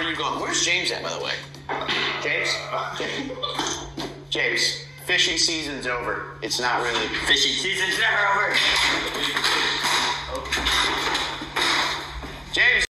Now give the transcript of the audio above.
Where are you going? Where's James at, by the way? James? James, fishing season's over. It's not really. Fishing season's never over. James.